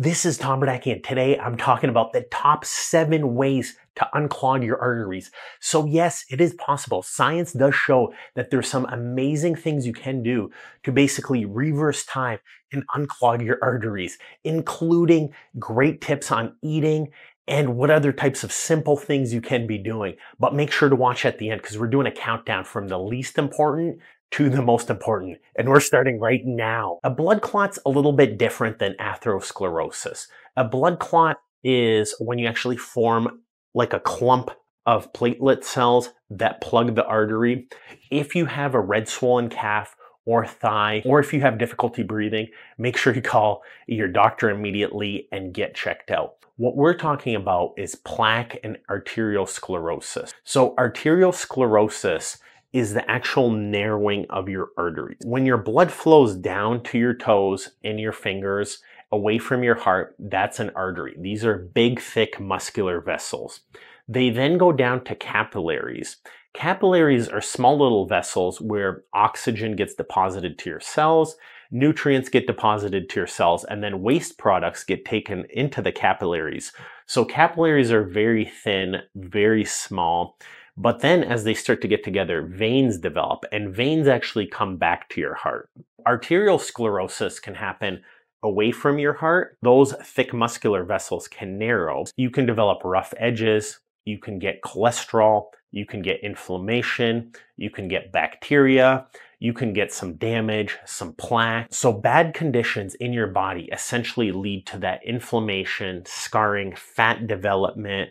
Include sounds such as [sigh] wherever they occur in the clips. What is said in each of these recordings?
This is Tom Biernacki, and today I'm talking about the top seven ways to unclog your arteries. So yes, it is possible. Science does show that there's some amazing things you can do to basically reverse time and unclog your arteries, including great tips on eating and what other types of simple things you can be doing. But make sure to watch at the end because we're doing a countdown from the least important to the most important, and we're starting right now. A blood clot's a little bit different than atherosclerosis. A blood clot is when you actually form like a clump of platelet cells that plug the artery. If you have a red swollen calf or thigh, or if you have difficulty breathing, make sure you call your doctor immediately and get checked out. What we're talking about is plaque and arteriosclerosis. So arteriosclerosis is the actual narrowing of your arteries. When your blood flows down to your toes and your fingers, away from your heart, that's an artery. These are big, thick, muscular vessels. They then go down to capillaries. Capillaries are small little vessels where oxygen gets deposited to your cells, nutrients get deposited to your cells, and then waste products get taken into the capillaries. So capillaries are very thin, very small. But then as they start to get together, veins develop and veins actually come back to your heart. Arterial sclerosis can happen away from your heart. Those thick muscular vessels can narrow. You can develop rough edges. You can get cholesterol. You can get inflammation. You can get bacteria. You can get some damage, some plaque. So bad conditions in your body essentially lead to that inflammation, scarring, fat development,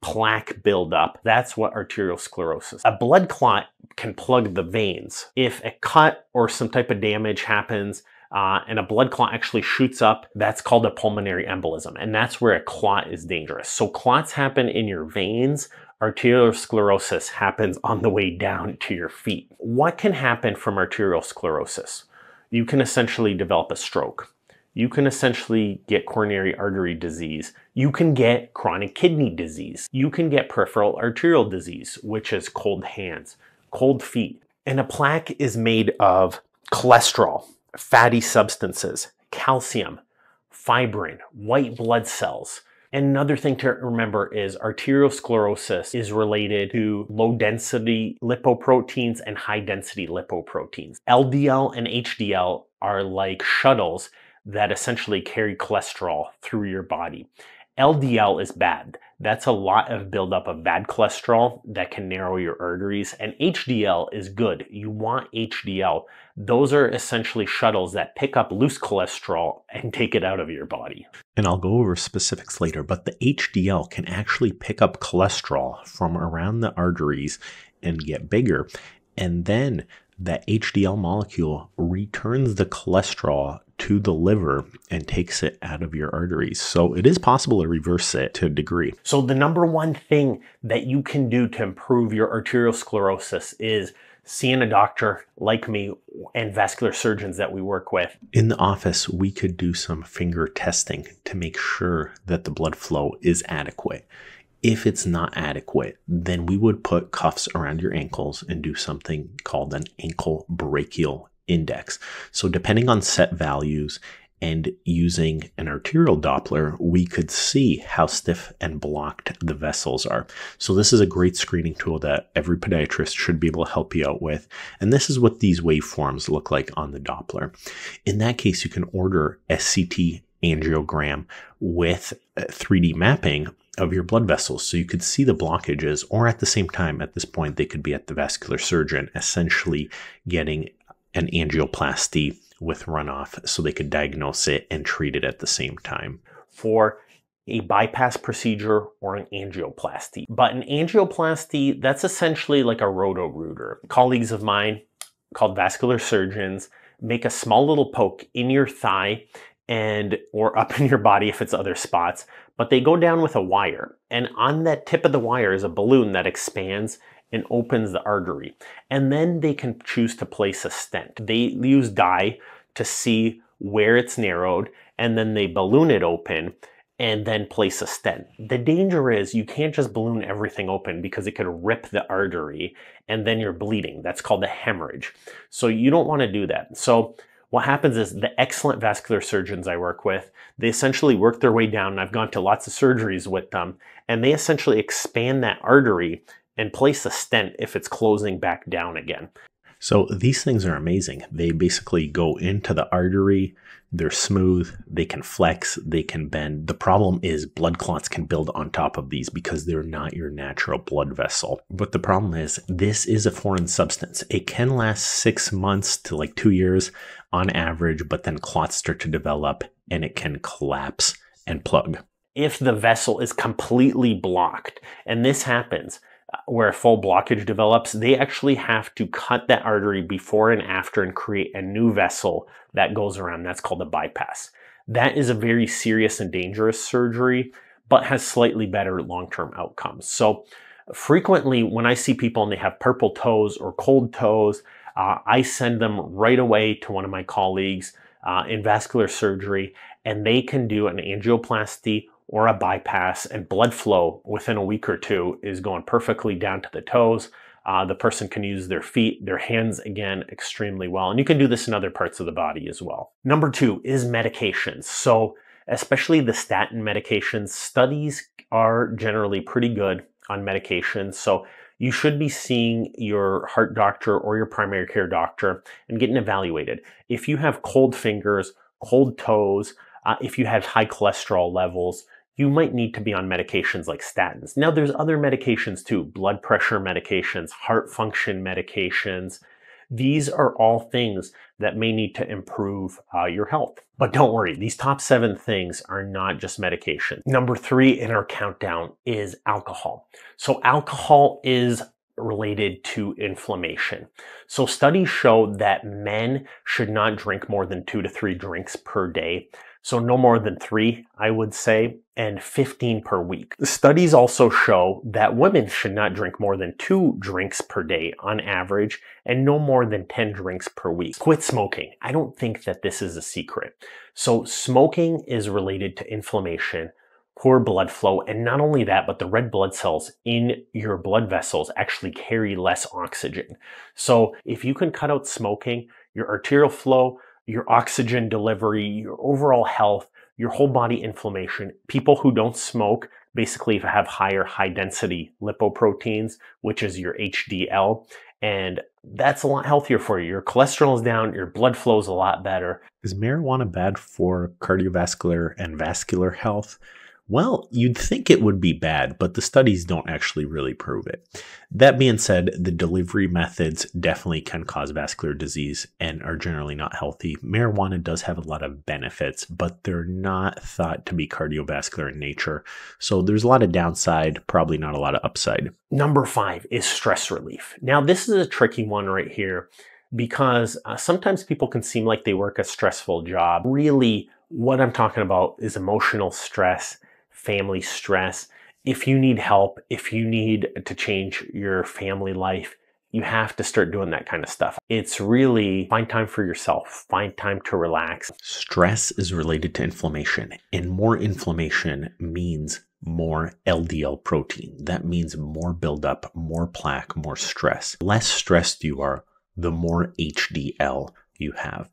plaque buildup. That's what arteriosclerosis. A blood clot can plug the veins. If a cut or some type of damage happens, uh, and a blood clot actually shoots up, that's called a pulmonary embolism. And that's where a clot is dangerous. So clots happen in your veins. Arteriosclerosis happens on the way down to your feet. What can happen from arteriosclerosis? You can essentially develop a stroke you can essentially get coronary artery disease. You can get chronic kidney disease. You can get peripheral arterial disease, which is cold hands, cold feet. And a plaque is made of cholesterol, fatty substances, calcium, fibrin, white blood cells. And another thing to remember is arteriosclerosis is related to low density lipoproteins and high density lipoproteins. LDL and HDL are like shuttles that essentially carry cholesterol through your body. LDL is bad. That's a lot of buildup of bad cholesterol that can narrow your arteries. And HDL is good. You want HDL. Those are essentially shuttles that pick up loose cholesterol and take it out of your body. And I'll go over specifics later, but the HDL can actually pick up cholesterol from around the arteries and get bigger. And then that HDL molecule returns the cholesterol to the liver and takes it out of your arteries. So it is possible to reverse it to a degree. So the number one thing that you can do to improve your arteriosclerosis is seeing a doctor like me and vascular surgeons that we work with. In the office, we could do some finger testing to make sure that the blood flow is adequate. If it's not adequate, then we would put cuffs around your ankles and do something called an ankle brachial index. So depending on set values and using an arterial Doppler, we could see how stiff and blocked the vessels are. So this is a great screening tool that every podiatrist should be able to help you out with. And this is what these waveforms look like on the Doppler. In that case, you can order SCT angiogram with 3D uh, mapping of your blood vessels so you could see the blockages or at the same time at this point they could be at the vascular surgeon essentially getting an angioplasty with runoff so they could diagnose it and treat it at the same time for a bypass procedure or an angioplasty. But an angioplasty, that's essentially like a roto-rooter. Colleagues of mine called vascular surgeons make a small little poke in your thigh and or up [laughs] in your body if it's other spots, but they go down with a wire. And on that tip of the wire is a balloon that expands and opens the artery. And then they can choose to place a stent. They use dye to see where it's narrowed and then they balloon it open and then place a stent. The danger is you can't just balloon everything open because it could rip the artery and then you're bleeding. That's called a hemorrhage. So you don't want to do that. So what happens is the excellent vascular surgeons I work with, they essentially work their way down. And I've gone to lots of surgeries with them, and they essentially expand that artery and place a stent if it's closing back down again. So these things are amazing. They basically go into the artery, they're smooth, they can flex, they can bend. The problem is blood clots can build on top of these because they're not your natural blood vessel. But the problem is this is a foreign substance. It can last six months to like two years on average, but then clots start to develop and it can collapse and plug. If the vessel is completely blocked, and this happens, where a full blockage develops, they actually have to cut that artery before and after and create a new vessel that goes around. That's called a bypass. That is a very serious and dangerous surgery, but has slightly better long term outcomes. So, frequently, when I see people and they have purple toes or cold toes, uh, I send them right away to one of my colleagues uh, in vascular surgery, and they can do an angioplasty or a bypass and blood flow within a week or two is going perfectly down to the toes. Uh, the person can use their feet, their hands again extremely well. And you can do this in other parts of the body as well. Number two is medications. So, especially the statin medications, studies are generally pretty good on medications. So, you should be seeing your heart doctor or your primary care doctor and getting evaluated. If you have cold fingers, cold toes, uh, if you have high cholesterol levels, you might need to be on medications like statins. Now, there's other medications too blood pressure medications, heart function medications. These are all things that may need to improve uh, your health. But don't worry, these top seven things are not just medication. Number three in our countdown is alcohol. So, alcohol is related to inflammation. So, studies show that men should not drink more than two to three drinks per day. So no more than three, I would say, and 15 per week. Studies also show that women should not drink more than two drinks per day on average and no more than 10 drinks per week. Quit smoking. I don't think that this is a secret. So smoking is related to inflammation, poor blood flow, and not only that, but the red blood cells in your blood vessels actually carry less oxygen. So if you can cut out smoking, your arterial flow, your oxygen delivery, your overall health, your whole body inflammation. People who don't smoke basically have higher high density lipoproteins, which is your HDL. And that's a lot healthier for you. Your cholesterol is down, your blood flow is a lot better. Is marijuana bad for cardiovascular and vascular health? Well, you'd think it would be bad, but the studies don't actually really prove it. That being said, the delivery methods definitely can cause vascular disease and are generally not healthy. Marijuana does have a lot of benefits, but they're not thought to be cardiovascular in nature. So there's a lot of downside, probably not a lot of upside. Number five is stress relief. Now, this is a tricky one right here because uh, sometimes people can seem like they work a stressful job. Really, what I'm talking about is emotional stress family stress. If you need help, if you need to change your family life, you have to start doing that kind of stuff. It's really find time for yourself, find time to relax. Stress is related to inflammation, and more inflammation means more LDL protein. That means more buildup, more plaque, more stress. Less stressed you are, the more HDL you have.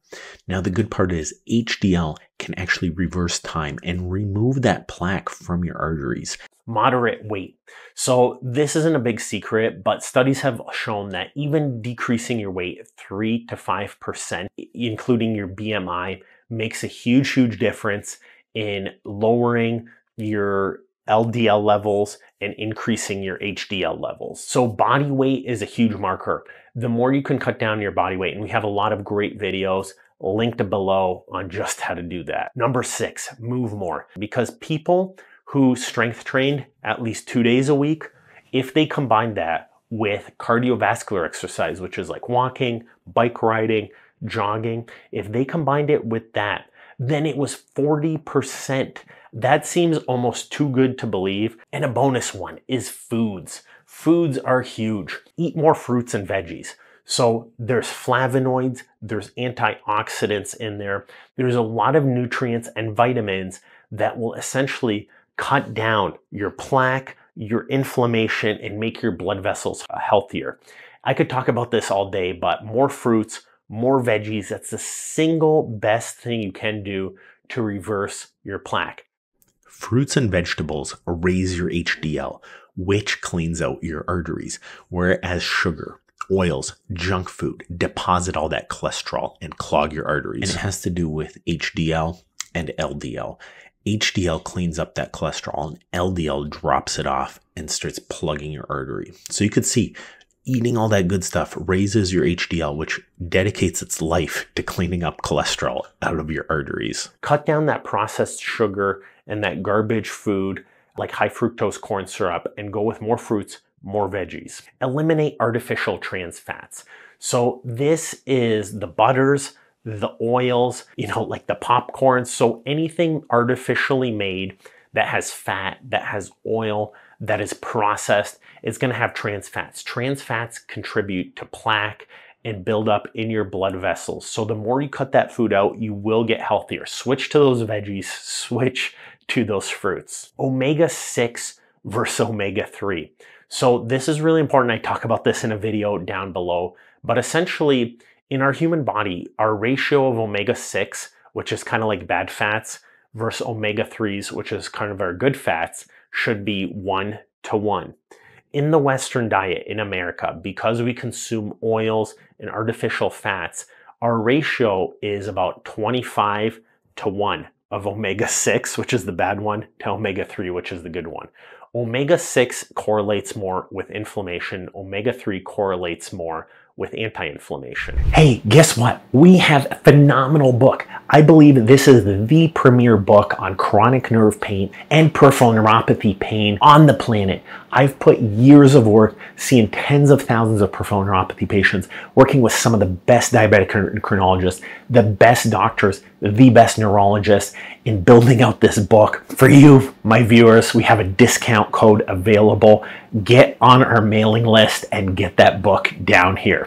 Now, the good part is HDL can actually reverse time and remove that plaque from your arteries. Moderate weight. So, this isn't a big secret, but studies have shown that even decreasing your weight 3 to 5%, including your BMI, makes a huge, huge difference in lowering your LDL levels and increasing your HDL levels. So body weight is a huge marker. The more you can cut down your body weight, and we have a lot of great videos linked below on just how to do that. Number six, move more. Because people who strength trained at least two days a week, if they combine that with cardiovascular exercise, which is like walking, bike riding, jogging, if they combined it with that, then it was 40%. That seems almost too good to believe. And a bonus one is foods. Foods are huge. Eat more fruits and veggies. So there's flavonoids, there's antioxidants in there. There's a lot of nutrients and vitamins that will essentially cut down your plaque, your inflammation, and make your blood vessels uh, healthier. I could talk about this all day, but more fruits, more veggies. That's the single best thing you can do to reverse your plaque. Fruits and vegetables raise your HDL, which cleans out your arteries, whereas sugar, oils, junk food deposit all that cholesterol and clog your arteries. And it has to do with HDL and LDL. HDL cleans up that cholesterol and LDL drops it off and starts plugging your artery. So you could see eating all that good stuff raises your HDL, which dedicates its life to cleaning up cholesterol out of your arteries. Cut down that processed sugar and that garbage food like high fructose corn syrup and go with more fruits, more veggies. Eliminate artificial trans fats. So this is the butters, the oils, you know, like the popcorn. So anything artificially made that has fat, that has oil, that is processed is going to have trans fats. Trans fats contribute to plaque and build up in your blood vessels. So the more you cut that food out, you will get healthier. Switch to those veggies, [laughs] switch to those fruits. Omega 6 versus omega 3. So this is really important. I talk about this in a video down below, but essentially in our human body, our ratio of omega 6, which is kind of like bad fats, versus omega 3s, which is kind of our good fats, should be 1 to 1. In the Western diet in America, because we consume oils and artificial fats, our ratio is about 25 to 1 of omega 6, which is the bad one, to omega 3, which is the good one. Omega 6 correlates more with inflammation, omega 3 correlates more with anti-inflammation. Hey, guess what? We have a phenomenal book. I believe this is the premier book on chronic nerve pain and peripheral neuropathy pain on the planet. I've put years of work seeing tens of thousands of peripheral neuropathy patients, working with some of the best diabetic endocrinologists, the best doctors, the best neurologists in building out this book. For you, my viewers, we have a discount code available. Get on our mailing list and get that book down here.